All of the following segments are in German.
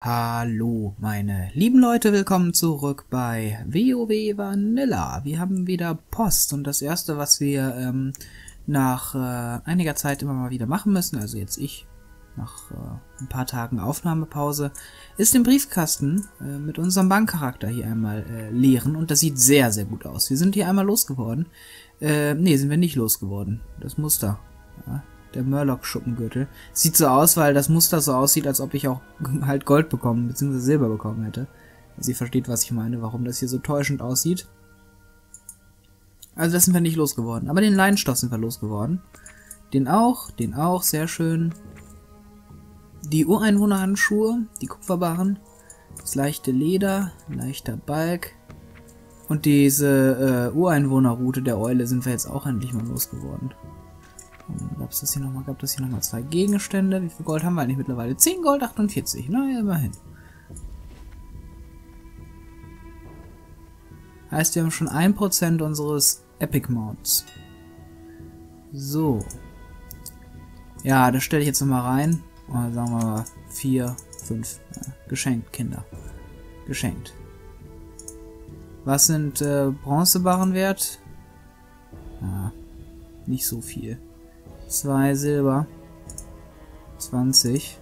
Hallo, meine lieben Leute, willkommen zurück bei WoW Vanilla. Wir haben wieder Post und das erste, was wir ähm, nach äh, einiger Zeit immer mal wieder machen müssen, also jetzt ich, nach äh, ein paar Tagen Aufnahmepause, ist den Briefkasten äh, mit unserem Bankcharakter hier einmal äh, leeren und das sieht sehr, sehr gut aus. Wir sind hier einmal losgeworden. Äh, nee, sind wir nicht losgeworden. Das Muster. Ja, der Murloc-Schuppengürtel. Sieht so aus, weil das Muster so aussieht, als ob ich auch halt Gold bekommen, bzw. Silber bekommen hätte. Also ihr versteht, was ich meine, warum das hier so täuschend aussieht. Also das sind wir nicht losgeworden. Aber den Leinstoff sind wir losgeworden. Den auch, den auch, sehr schön. Die Ureinwohnerhandschuhe, die Kupferbarren. Das leichte Leder, leichter Balk. Und diese äh, Ureinwohnerroute der Eule sind wir jetzt auch endlich mal losgeworden. Gab es das hier nochmal? Gab das hier nochmal zwei Gegenstände? Wie viel Gold haben wir eigentlich mittlerweile? 10 Gold, 48. Naja, immerhin. Heißt, wir haben schon 1% unseres Epic Mounts. So. Ja, das stelle ich jetzt nochmal rein. Oder sagen wir mal 4, 5. Ja, geschenkt, Kinder. Geschenkt. Was sind äh, Bronzebarren wert? Ja, nicht so viel. Zwei Silber. 20.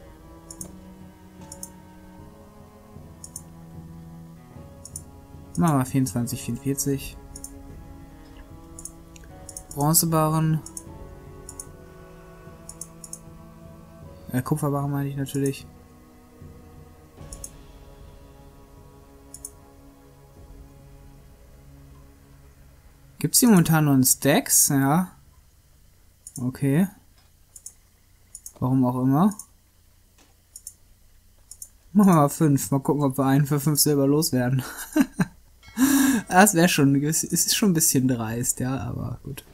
Machen wir 24, 44. Bronzebarren. Äh, Kupferbarren meine ich natürlich. Gibt es hier momentan nur in Stacks? Ja. Okay. Warum auch immer. Machen wir mal 5. Mal gucken, ob wir einen für 5 Silber loswerden. das wäre schon, es ist schon ein bisschen dreist, ja, aber gut.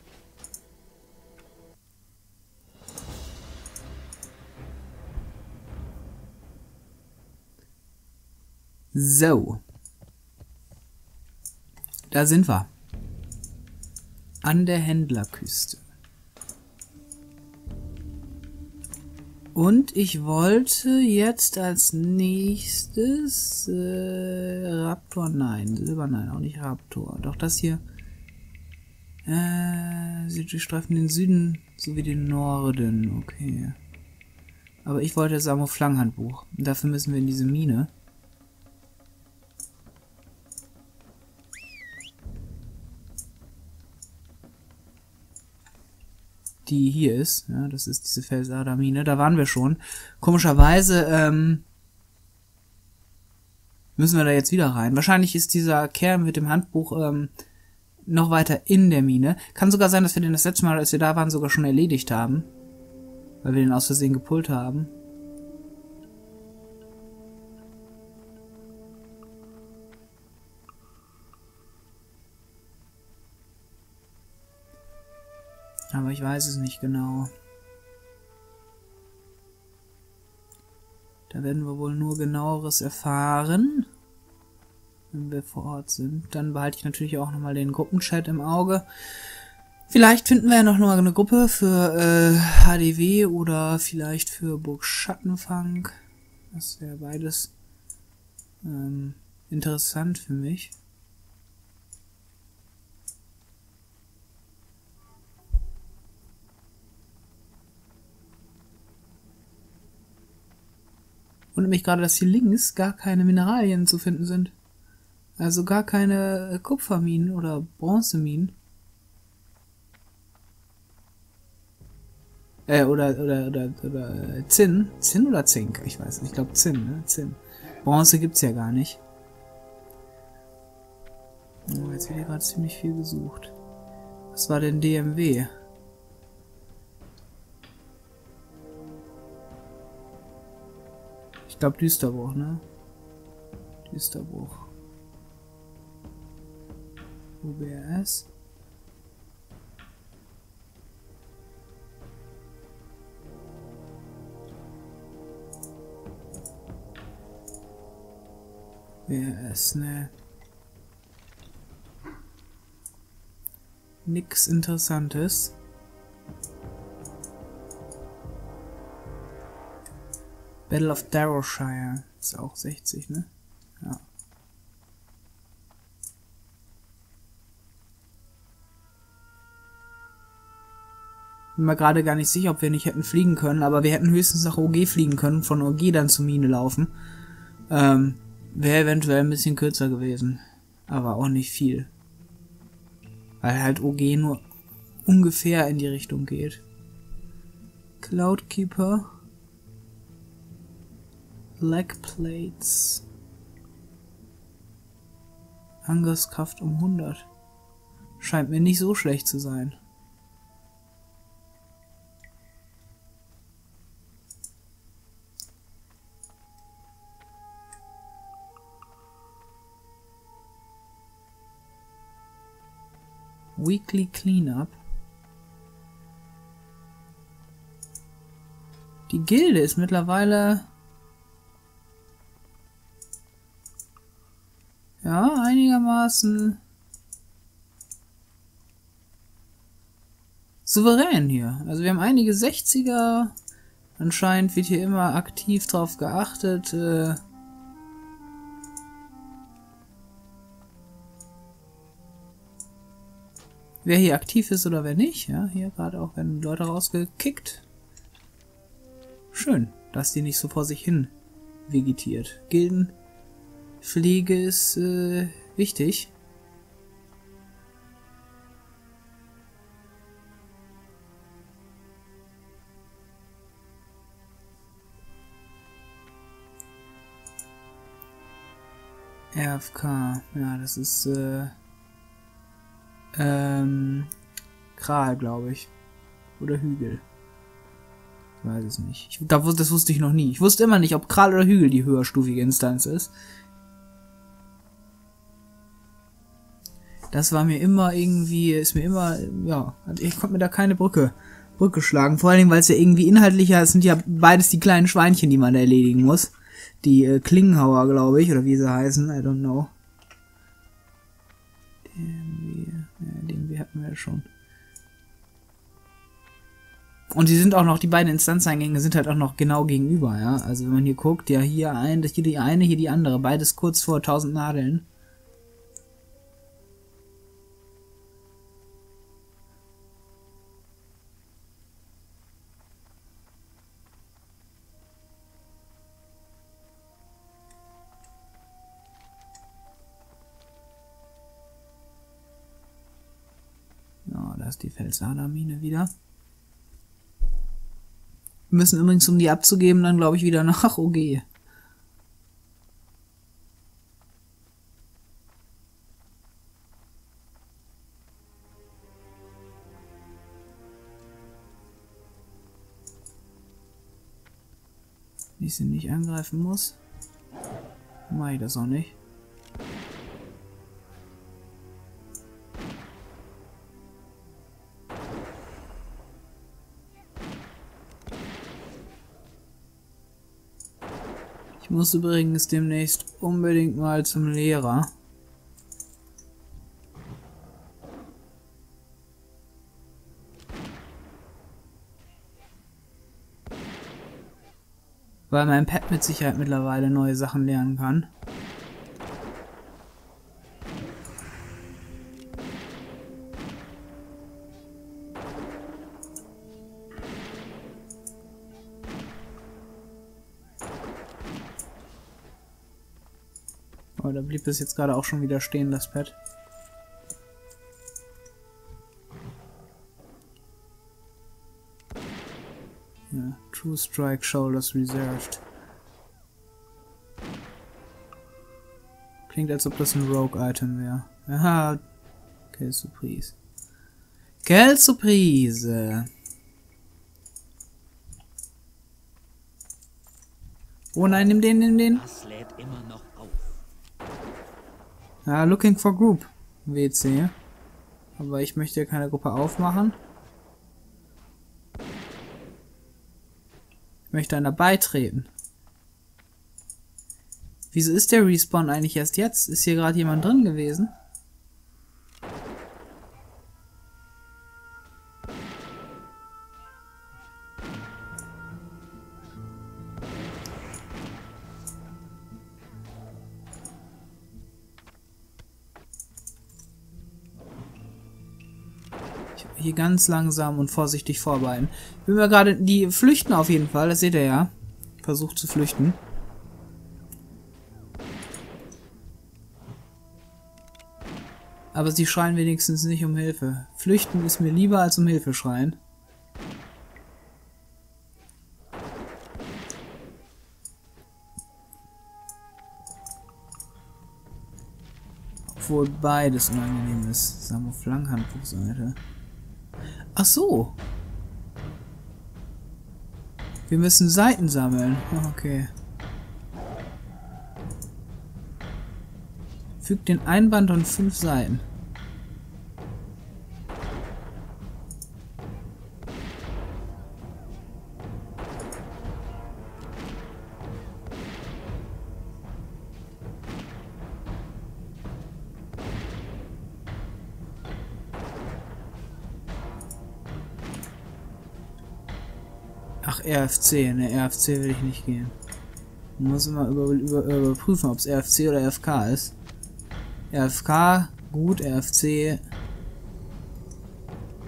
So. Da sind wir. An der Händlerküste. Und ich wollte jetzt als nächstes äh, Raptor, nein, Silber, nein, auch nicht Raptor. Doch das hier. Äh, sie streifen den Süden sowie den Norden, okay. Aber ich wollte das Samoflang-Handbuch. Dafür müssen wir in diese Mine. Die hier ist. Ja, das ist diese Felsader-Mine. Da waren wir schon. Komischerweise ähm, müssen wir da jetzt wieder rein. Wahrscheinlich ist dieser Kerl mit dem Handbuch ähm, noch weiter in der Mine. Kann sogar sein, dass wir den das letzte Mal, als wir da waren, sogar schon erledigt haben. Weil wir den aus Versehen gepult haben. Aber ich weiß es nicht genau. Da werden wir wohl nur genaueres erfahren, wenn wir vor Ort sind. Dann behalte ich natürlich auch nochmal den Gruppenchat im Auge. Vielleicht finden wir ja noch mal eine Gruppe für äh, HDW oder vielleicht für Burg Schattenfang. Das wäre beides ähm, interessant für mich. Wundert mich gerade, dass hier links gar keine Mineralien zu finden sind. Also gar keine äh, Kupferminen oder Bronzeminen. Äh, oder, oder, oder, oder äh, Zinn. Zinn oder Zink? Ich weiß nicht. Ich glaube Zinn, ne? Zinn. Bronze gibt's ja gar nicht. Oh, jetzt wird hier gerade ziemlich viel gesucht. Was war denn DMW? Glaube Düsterbruch, ne? Düsterbruch. UBS. BRS, ne? Nix Interessantes. Battle of Darrowshire. Ist auch 60, ne? Ja. Bin mir gerade gar nicht sicher, ob wir nicht hätten fliegen können, aber wir hätten höchstens nach OG fliegen können, von OG dann zur Mine laufen. Ähm, Wäre eventuell ein bisschen kürzer gewesen. Aber auch nicht viel. Weil halt OG nur ungefähr in die Richtung geht. Cloudkeeper. Leg Plates. Angriffskraft um 100. Scheint mir nicht so schlecht zu sein. Weekly Cleanup. Die Gilde ist mittlerweile ja einigermaßen souverän hier. Also wir haben einige 60er. Anscheinend wird hier immer aktiv drauf geachtet. Äh, wer hier aktiv ist oder wer nicht. Ja, hier gerade auch werden Leute rausgekickt. Schön, dass die nicht so vor sich hin vegetiert. Gildenpflege ist äh, wichtig. RFK, ja, das ist äh, ähm, Kral, glaube ich. Oder Hügel. Ich weiß es nicht. Ich, das wusste ich noch nie. Ich wusste immer nicht, ob Kral oder Hügel die höherstufige Instanz ist. Das war mir immer irgendwie, ist mir immer, ja, ich konnte mir da keine Brücke, Brücke schlagen. Vor allen Dingen, weil es ja irgendwie inhaltlicher, es sind ja beides die kleinen Schweinchen, die man erledigen muss. Die äh, Klingenhauer, glaube ich, oder wie sie heißen, I don't know. hatten wir ja schon. Und die sind auch noch, die beiden Instanzeingänge sind halt auch noch genau gegenüber, ja. Also wenn man hier guckt, ja, hier ein, hier die eine, hier die andere, beides kurz vor 1000 Nadeln. Ist die Felsader-Mine wieder. Wir müssen übrigens, um die abzugeben, dann glaube ich wieder nach OG. Wenn ich sie nicht angreifen muss, mache ich das auch nicht. Muss übrigens demnächst unbedingt mal zum Lehrer. Weil mein Pet mit Sicherheit mittlerweile neue Sachen lernen kann. Da blieb es jetzt gerade auch schon wieder stehen, das Pad. Ja, True Strike Shoulders Reserved. Klingt, als ob das ein Rogue-Item wäre. Aha. Quelle Surprise. Quelle Surprise. Oh nein, nimm den, nimm den. Das lädt immer noch ja, looking for group. WC. Aber ich möchte ja keine Gruppe aufmachen. Ich möchte einer beitreten. Wieso ist der Respawn eigentlich erst jetzt? Ist hier gerade jemand drin gewesen? Hier ganz langsam und vorsichtig vorbereiten. Bin mir gerade... Die flüchten auf jeden Fall, das seht ihr ja. Versucht zu flüchten. Aber sie schreien wenigstens nicht um Hilfe. Flüchten ist mir lieber als um Hilfe schreien. Obwohl beides unangenehm ist. Samouflang-Handbuchseite. Ach so. Wir müssen Seiten sammeln. Okay. Fügt den Einband und fünf Seiten. Ach, RFC. Ne, RFC will ich nicht gehen. Muss immer über, über, überprüfen, ob es RFC oder RFK ist. RFK gut, RFC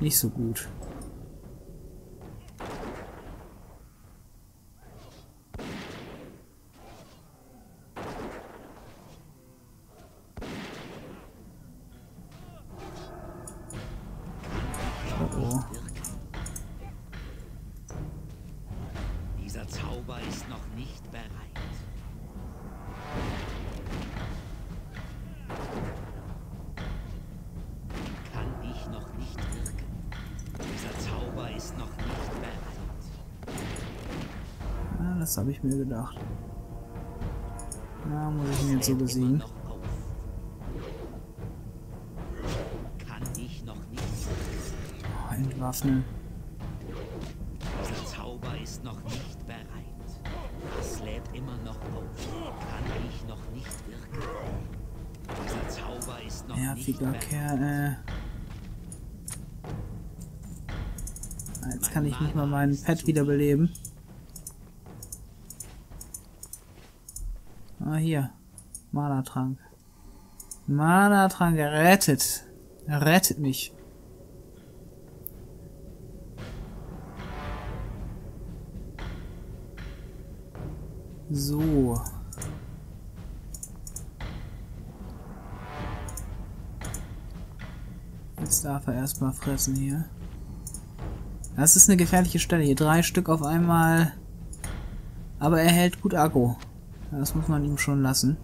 nicht so gut. Zauber ist noch nicht bereit. Kann ich noch nicht wirken. Dieser Zauber ist noch nicht bereit. Ja, das habe ich mir gedacht. Ja, muss ich ihn jetzt so besiegen. noch auf. Kann ich noch nicht wirken. Oh, entwaffnen. Dieser Zauber ist noch nicht bereit. Es lädt immer noch auf. Kann ich noch nicht wirken. Dieser Zauber ist noch nicht Nerviger bereit. Kerl, äh. Jetzt kann ich nicht mal meinen Pet wiederbeleben. Ah, hier. Mana-Trank. Mana-Trank, er rettet. Er rettet mich. So. Jetzt darf er erstmal fressen hier. Das ist eine gefährliche Stelle. Hier drei Stück auf einmal. Aber er hält gut Akku. Das muss man ihm schon lassen.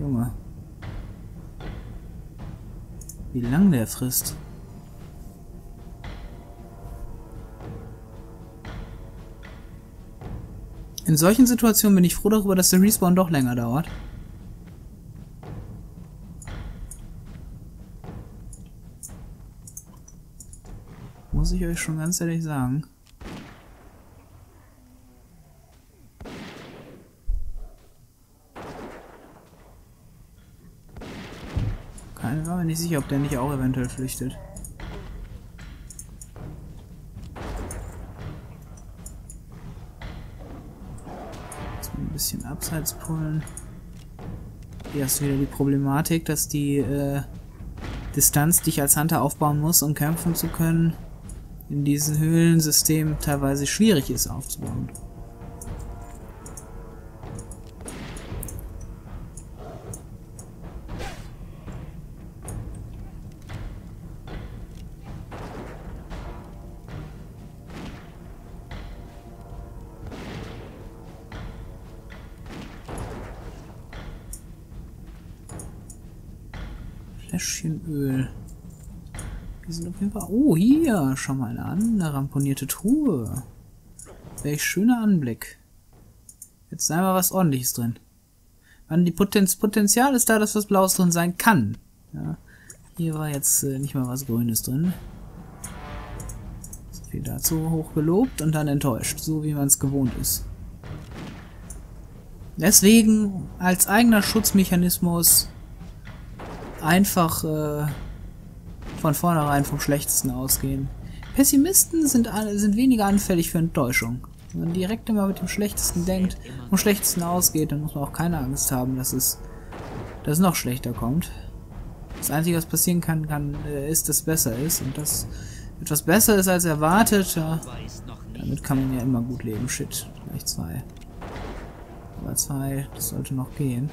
Junge. Wie lang der frisst. In solchen Situationen bin ich froh darüber, dass der Respawn doch länger dauert. Muss ich euch schon ganz ehrlich sagen. Keine war mir nicht sicher, ob der nicht auch eventuell flüchtet. Jetzt mal ein bisschen abseits pullen. Hier hast du wieder die Problematik, dass die äh, Distanz, die ich als Hunter aufbauen muss, um kämpfen zu können, in diesem Höhlensystem teilweise schwierig ist aufzubauen. Fläschchen Öl. Die sind auf jeden Fall. Oh, hier, schau mal. Eine ramponierte Truhe. Welch schöner Anblick. Jetzt sei mal was ordentliches drin. Man, die Potenz Potenzial ist da, dass was Blaues drin sein kann. Ja. Hier war jetzt äh, nicht mal was Grünes drin. So viel dazu hoch gelobt und dann enttäuscht, so wie man es gewohnt ist. Deswegen als eigener Schutzmechanismus einfach äh, von vornherein vom Schlechtesten ausgehen. Pessimisten sind, sind weniger anfällig für Enttäuschung. Wenn man direkt immer mit dem Schlechtesten denkt und Schlechtesten ausgeht, dann muss man auch keine Angst haben, dass es, dass es noch schlechter kommt. Das Einzige, was passieren kann, kann äh, ist, dass es besser ist. Und das etwas besser ist als erwartet, ja, damit kann man ja immer gut leben. Shit, gleich zwei. Aber zwei, das sollte noch gehen.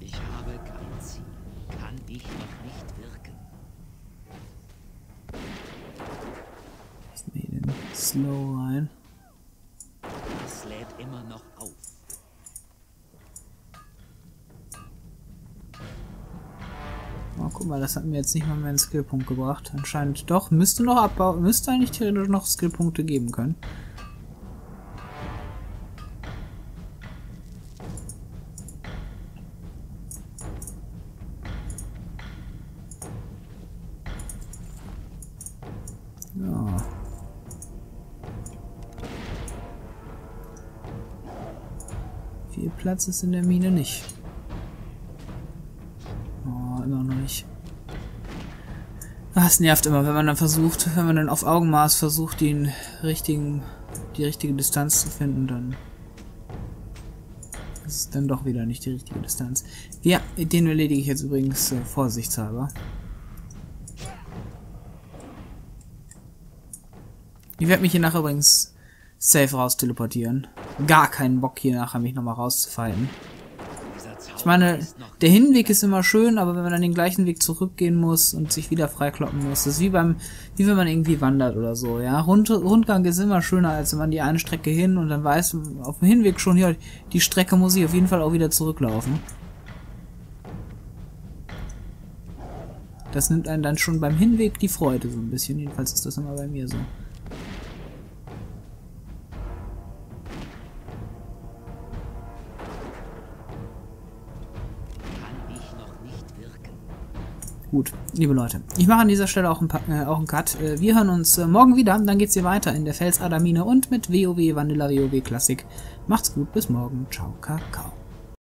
Ich habe kein Ziel. Kann ich noch nicht wirken. Ich nehme den Slow rein. Es lädt immer noch auf. Oh, guck mal, das hat mir jetzt nicht mal mehr einen Skillpunkt gebracht. Anscheinend doch. Müsste noch abbauen. Müsste eigentlich theoretisch noch Skillpunkte geben können. Ja. Viel Platz ist in der Mine nicht. Es nervt immer, wenn man dann versucht, wenn man dann auf Augenmaß versucht, den richtigen, die richtige Distanz zu finden, dann ist es dann doch wieder nicht die richtige Distanz. Ja, den erledige ich jetzt übrigens äh, vorsichtshalber. Ich werde mich hier nachher übrigens safe raus teleportieren. Gar keinen Bock hier nachher mich nochmal rauszufighten. Ich meine, der Hinweg ist immer schön, aber wenn man dann den gleichen Weg zurückgehen muss und sich wieder freikloppen muss, das ist wie beim, wie wenn man irgendwie wandert oder so, ja. Rund, Rundgang ist immer schöner, als wenn man die eine Strecke hin und dann weiß, auf dem Hinweg schon, ja, die Strecke muss ich auf jeden Fall auch wieder zurücklaufen. Das nimmt einen dann schon beim Hinweg die Freude so ein bisschen, jedenfalls ist das immer bei mir so. Gut, liebe Leute, ich mache an dieser Stelle auch einen, äh, auch einen Cut. Äh, wir hören uns äh, morgen wieder, dann geht's hier weiter in der Felsader Mine und mit WoW Vanilla WoW Classic. Macht's gut, bis morgen. Ciao, Kakao.